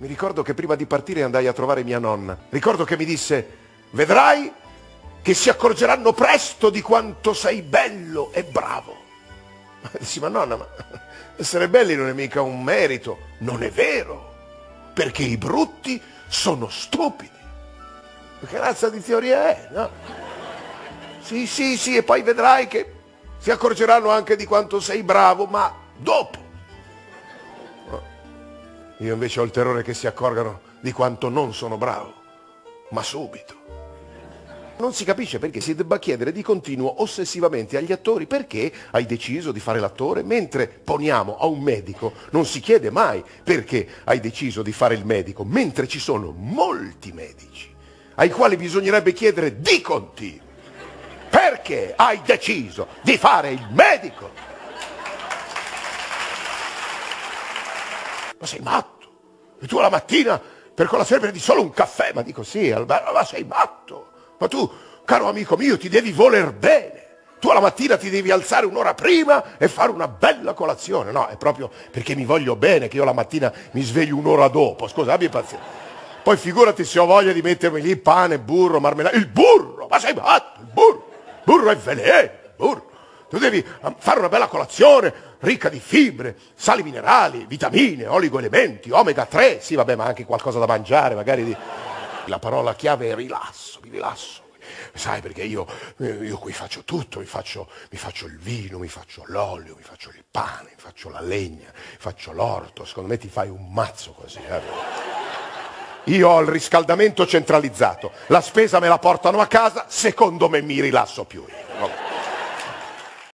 Mi ricordo che prima di partire andai a trovare mia nonna. Ricordo che mi disse, vedrai che si accorgeranno presto di quanto sei bello e bravo. Ma dissi, ma nonna, ma essere belli non è mica un merito. Non è vero, perché i brutti sono stupidi. Che razza di teoria è, no? Sì, sì, sì, e poi vedrai che si accorgeranno anche di quanto sei bravo, ma dopo. Io invece ho il terrore che si accorgano di quanto non sono bravo, ma subito. Non si capisce perché si debba chiedere di continuo ossessivamente agli attori perché hai deciso di fare l'attore, mentre poniamo a un medico non si chiede mai perché hai deciso di fare il medico, mentre ci sono molti medici ai quali bisognerebbe chiedere di continuo perché hai deciso di fare il medico. Ma sei matto? E tu la mattina per colazione prendi solo un caffè? Ma dico sì, Alberto, ma sei matto? Ma tu, caro amico mio, ti devi voler bene. Tu alla mattina ti devi alzare un'ora prima e fare una bella colazione. No, è proprio perché mi voglio bene che io la mattina mi sveglio un'ora dopo. Scusa, abbi pazienza. Poi figurati se ho voglia di mettermi lì pane, burro, marmellata. Il burro! Ma sei matto? Il burro! Burro è veleno! Burro! Tu devi ah, fare una bella colazione, ricca di fibre, sali minerali, vitamine, oligoelementi, omega 3, sì vabbè ma anche qualcosa da mangiare, magari di... La parola chiave è rilasso, mi rilasso. Sai perché io, io qui faccio tutto, mi faccio, mi faccio, il vino, mi faccio l'olio, mi faccio il pane, mi faccio la legna, mi faccio l'orto, secondo me ti fai un mazzo così. Eh? Io ho il riscaldamento centralizzato, la spesa me la portano a casa, secondo me mi rilasso più io.